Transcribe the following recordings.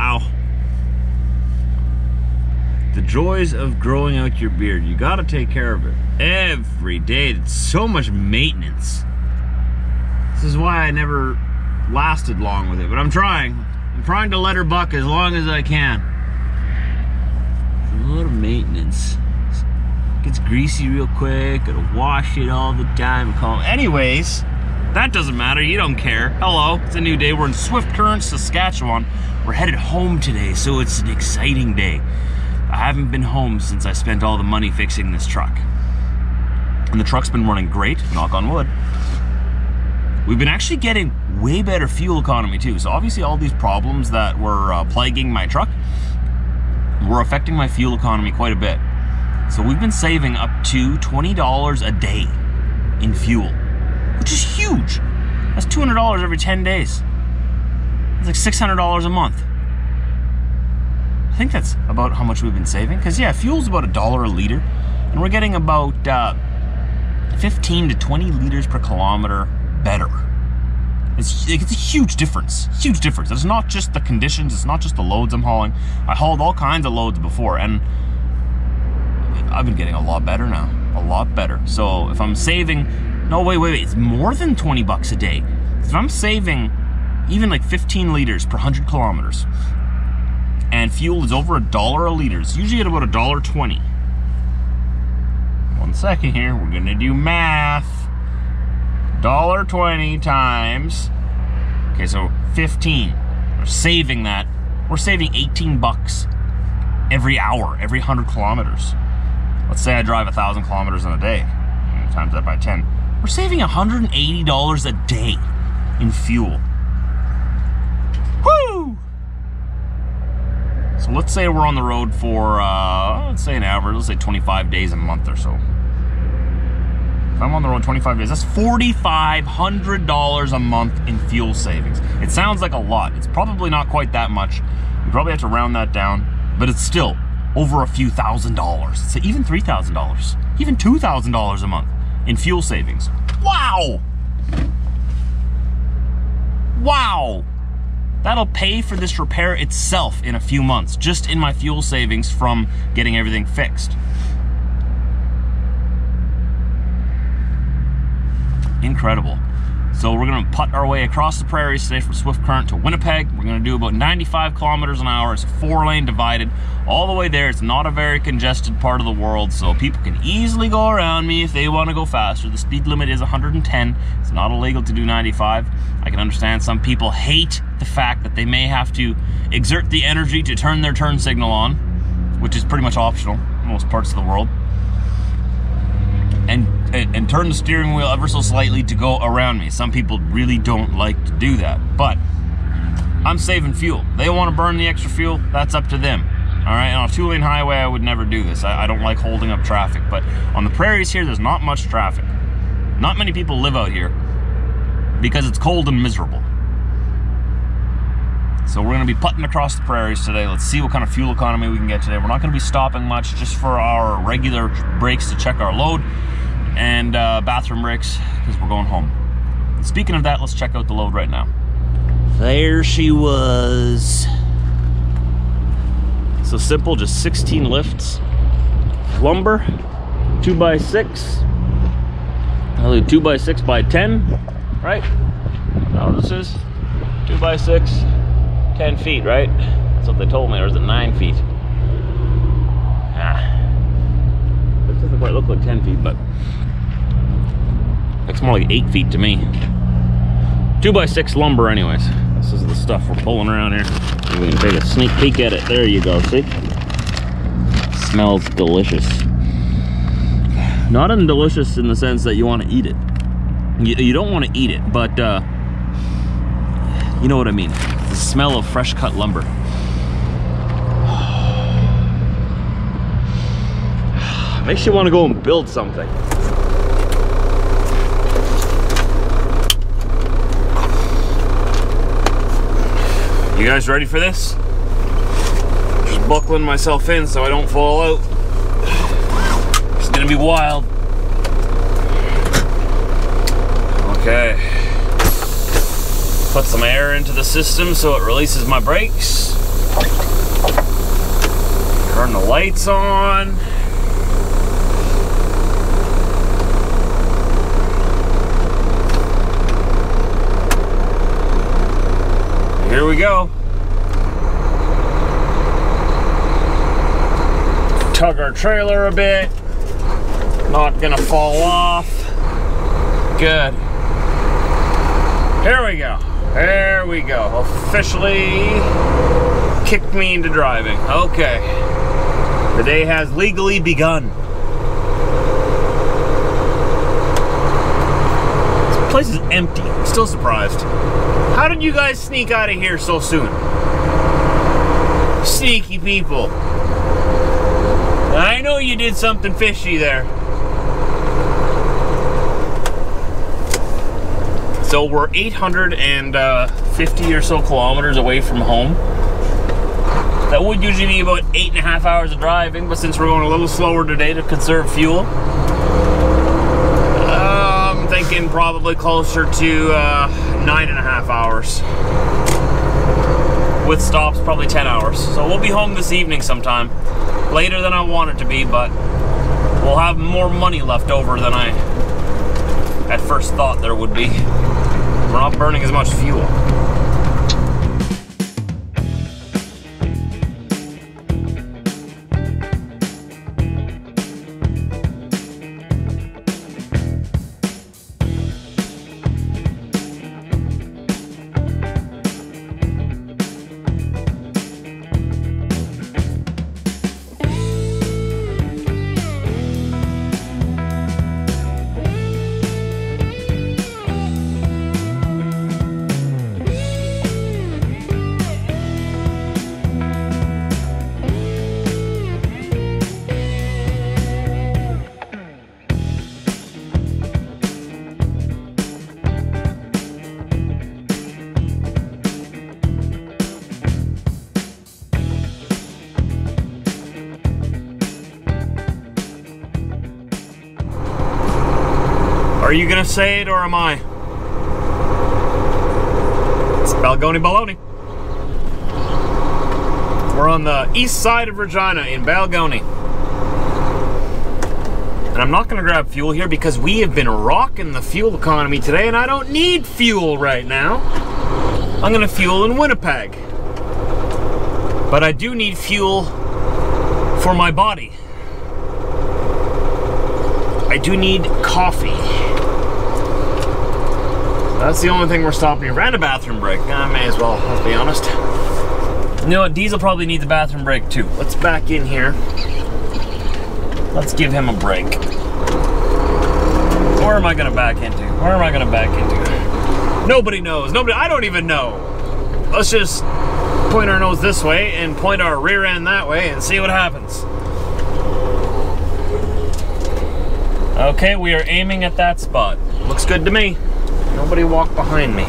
Ow. The joys of growing out your beard. You gotta take care of it every day. It's so much maintenance. This is why I never lasted long with it, but I'm trying. I'm trying to let her buck as long as I can. A lot of maintenance. It gets greasy real quick, gotta wash it all the time. Call. Anyways, that doesn't matter, you don't care. Hello, it's a new day. We're in Swift Current, Saskatchewan. We're headed home today, so it's an exciting day. I haven't been home since I spent all the money fixing this truck. And the truck's been running great, knock on wood. We've been actually getting way better fuel economy too. So obviously all these problems that were uh, plaguing my truck were affecting my fuel economy quite a bit. So we've been saving up to $20 a day in fuel, which is huge. That's $200 every 10 days. It's like $600 a month. I think that's about how much we've been saving. Because yeah, fuel's about a dollar a liter, and we're getting about uh, 15 to 20 liters per kilometer better. It's, it's a huge difference. Huge difference. It's not just the conditions, it's not just the loads I'm hauling. I hauled all kinds of loads before, and I've been getting a lot better now. A lot better. So if I'm saving, no, wait, wait, wait, it's more than 20 bucks a day. If I'm saving even like 15 liters per 100 kilometers, and fuel is over a dollar a liter, it's usually at about a dollar 20. One second here, we're gonna do math. Dollar twenty times. Okay, so 15. We're saving that. We're saving 18 bucks every hour, every 100 kilometers. Let's say I drive a thousand kilometers in a day. Times that by 10. We're saving $180 a day in fuel. Woo! So let's say we're on the road for, uh, let's say an average, let's say 25 days a month or so. If I'm on the road 25 days, that's $4,500 a month in fuel savings. It sounds like a lot. It's probably not quite that much. You probably have to round that down, but it's still over a few thousand dollars. So even $3,000, even $2,000 a month in fuel savings. Wow! Wow! That'll pay for this repair itself in a few months, just in my fuel savings from getting everything fixed. Incredible. So we're gonna putt our way across the prairies today from Swift Current to Winnipeg. We're gonna do about 95 kilometers an hour. It's four lane divided. All the way there, it's not a very congested part of the world, so people can easily go around me if they wanna go faster. The speed limit is 110. It's not illegal to do 95. I can understand some people hate the fact that they may have to exert the energy to turn their turn signal on, which is pretty much optional in most parts of the world and, and, turn the steering wheel ever so slightly to go around me. Some people really don't like to do that, but I'm saving fuel. They want to burn the extra fuel, that's up to them. All right, on a two lane highway, I would never do this. I, I don't like holding up traffic, but on the prairies here, there's not much traffic. Not many people live out here because it's cold and miserable. So we're gonna be putting across the prairies today. Let's see what kind of fuel economy we can get today. We're not gonna be stopping much just for our regular breaks to check our load and uh, bathroom breaks because we're going home. Speaking of that, let's check out the load right now. There she was. So simple, just 16 lifts. Lumber, two by six. I'll do two by six by 10, right? Now this is two by six, 10 feet, right? That's what they told me, or is it nine feet? Ah. This doesn't quite look like 10 feet, but looks more like eight feet to me. Two by six lumber anyways. This is the stuff we're pulling around here. We can take a sneak peek at it. There you go, see? Smells delicious. Not in delicious in the sense that you want to eat it. You, you don't want to eat it, but uh, you know what I mean. The smell of fresh cut lumber. Makes you want to go and build something. You guys ready for this? Just buckling myself in so I don't fall out. It's gonna be wild. Okay. Put some air into the system so it releases my brakes. Turn the lights on. Here we go. Tug our trailer a bit. Not gonna fall off. Good. Here we go. There we go. Officially kicked me into driving. Okay. The day has legally begun. Place is empty. Still surprised. How did you guys sneak out of here so soon? Sneaky people. I know you did something fishy there. So we're 850 or so kilometers away from home. That would usually be about eight and a half hours of driving, but since we're going a little slower today to conserve fuel, uh, thinking probably closer to uh, nine and a half hours. With stops, probably 10 hours. So we'll be home this evening sometime. Later than I want it to be, but we'll have more money left over than I at first thought there would be. We're not burning as much fuel. Are you gonna say it or am I? It's Balgonie Baloney. We're on the east side of Regina in Balgonie. And I'm not gonna grab fuel here because we have been rocking the fuel economy today and I don't need fuel right now. I'm gonna fuel in Winnipeg. But I do need fuel for my body. I do need coffee. That's the only thing we're stopping here. And a bathroom break. I may as well, let's be honest. You know what, Diesel probably needs a bathroom break too. Let's back in here. Let's give him a break. Where am I gonna back into? Where am I gonna back into? Nobody knows. Nobody, I don't even know. Let's just point our nose this way and point our rear end that way and see what happens. Okay, we are aiming at that spot. Looks good to me. Nobody walk behind me.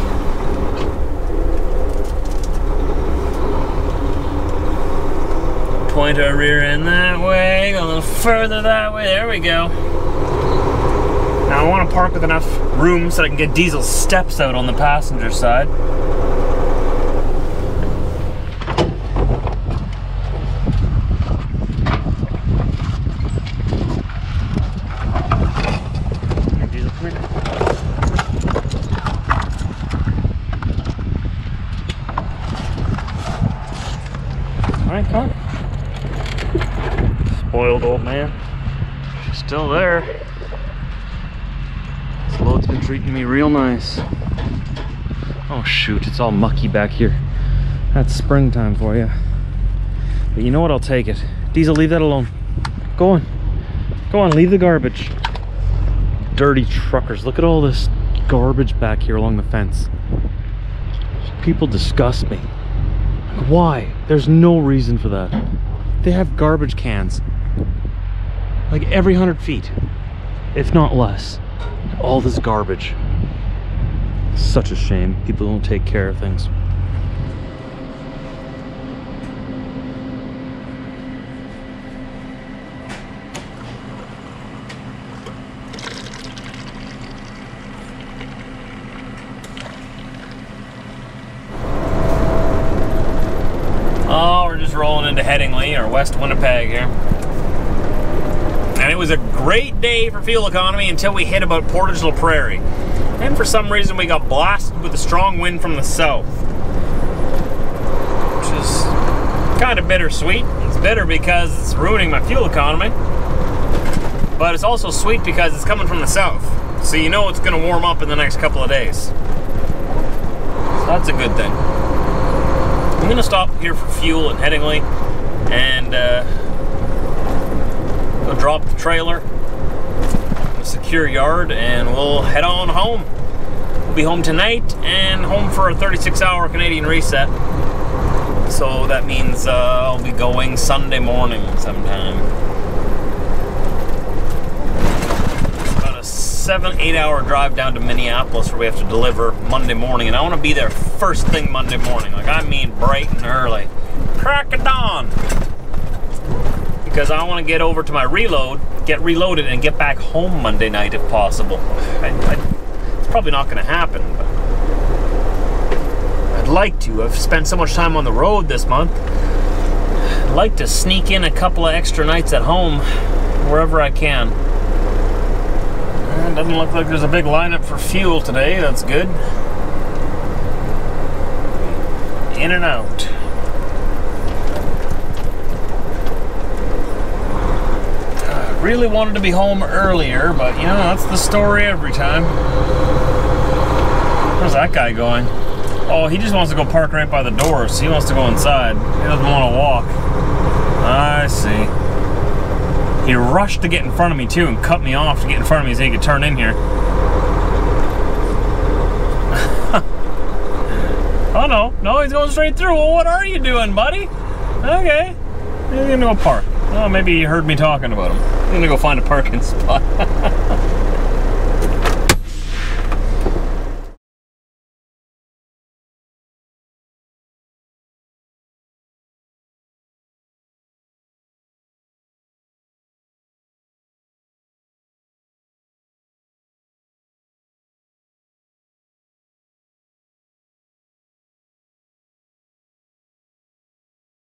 Point our rear end that way, go a little further that way. There we go. Now I want to park with enough room so I can get Diesel's steps out on the passenger side. Here, Diesel, come here. Alright, on. Spoiled old man. She's still there. This load's been treating me real nice. Oh shoot, it's all mucky back here. That's springtime for you. But you know what, I'll take it. Diesel, leave that alone. Go on. Go on, leave the garbage. Dirty truckers, look at all this garbage back here along the fence. People disgust me. Why? There's no reason for that. They have garbage cans. Like every hundred feet, if not less. All this garbage. Such a shame. People don't take care of things. Oh, or West Winnipeg here. And it was a great day for fuel economy until we hit about Portage La Prairie. And for some reason we got blasted with a strong wind from the south. Which is kind of bittersweet. It's bitter because it's ruining my fuel economy. But it's also sweet because it's coming from the south. So you know it's going to warm up in the next couple of days. So that's a good thing. I'm going to stop here for fuel in Headingley and uh, go drop the trailer in a secure yard and we'll head on home. We'll be home tonight and home for a 36 hour Canadian reset. So that means uh, I'll be going Sunday morning sometime. Seven, eight hour drive down to Minneapolis where we have to deliver Monday morning. And I want to be there first thing Monday morning. Like, I mean, bright and early. Crack of dawn. Because I want to get over to my reload, get reloaded, and get back home Monday night if possible. I, I, it's probably not going to happen, but I'd like to. I've spent so much time on the road this month. I'd like to sneak in a couple of extra nights at home wherever I can. It doesn't look like there's a big lineup for fuel today. That's good. In and out. I really wanted to be home earlier, but you know, that's the story every time. Where's that guy going? Oh, he just wants to go park right by the doors. He wants to go inside. He doesn't want to walk. I see. He rushed to get in front of me too and cut me off to get in front of me so he could turn in here. oh no, no, he's going straight through. Well, what are you doing, buddy? Okay, he's gonna go park. Oh, maybe he heard me talking about him. I'm gonna go find a parking spot.